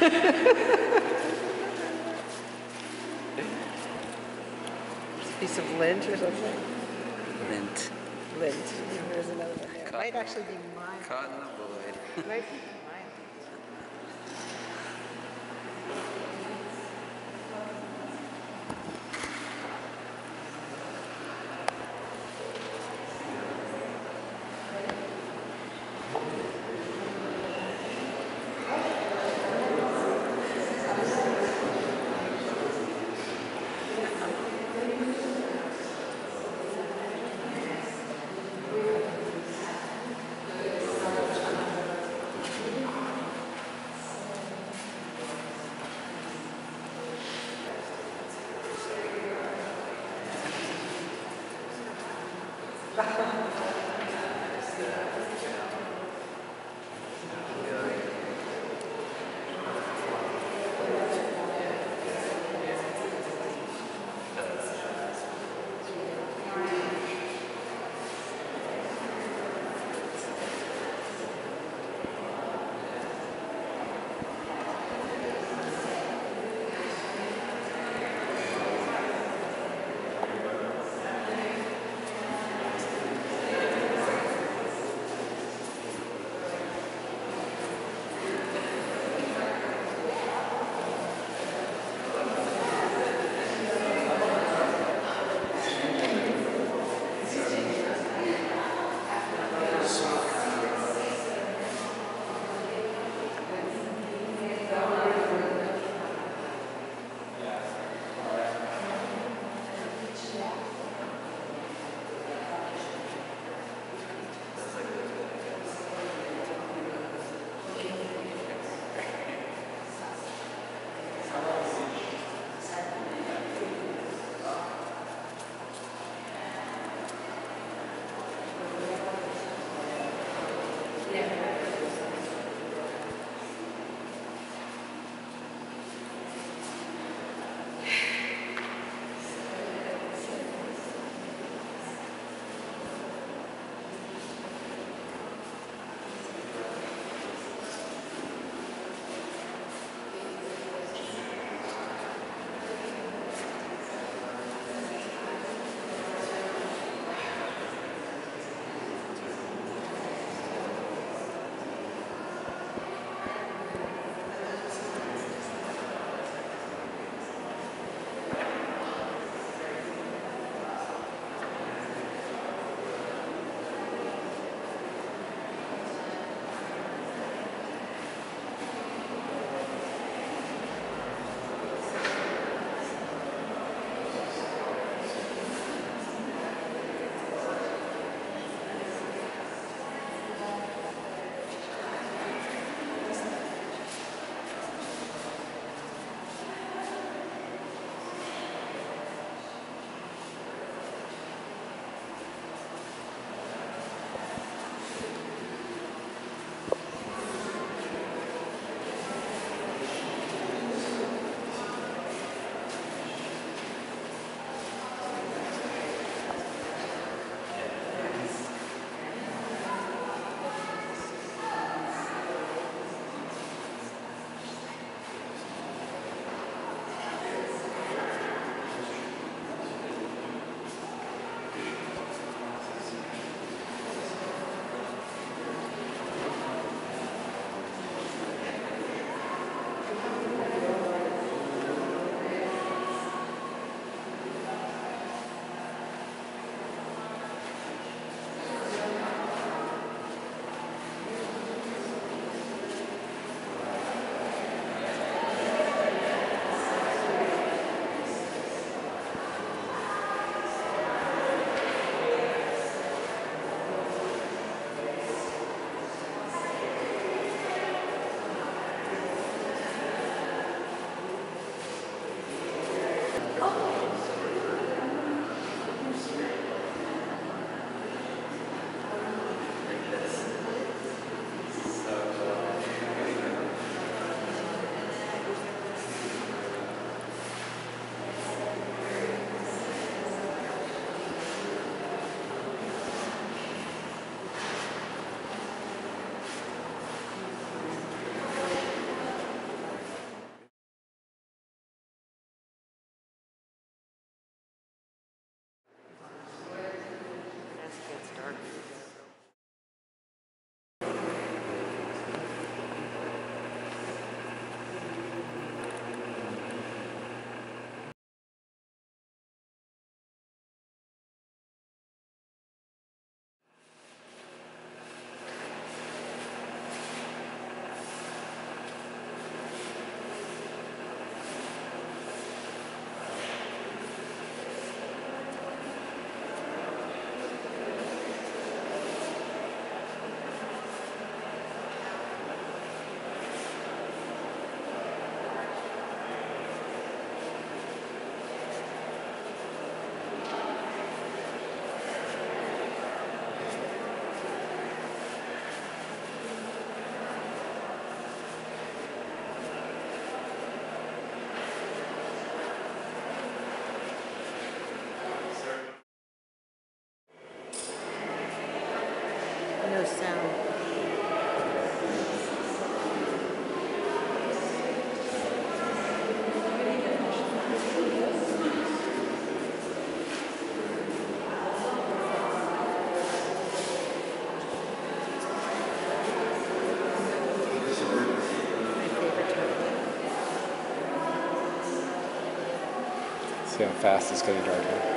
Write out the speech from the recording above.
Piece of lint or something? Lint. Lint. There's another one there. It might actually be mine. Caught in Yeah. Fast it's to drive.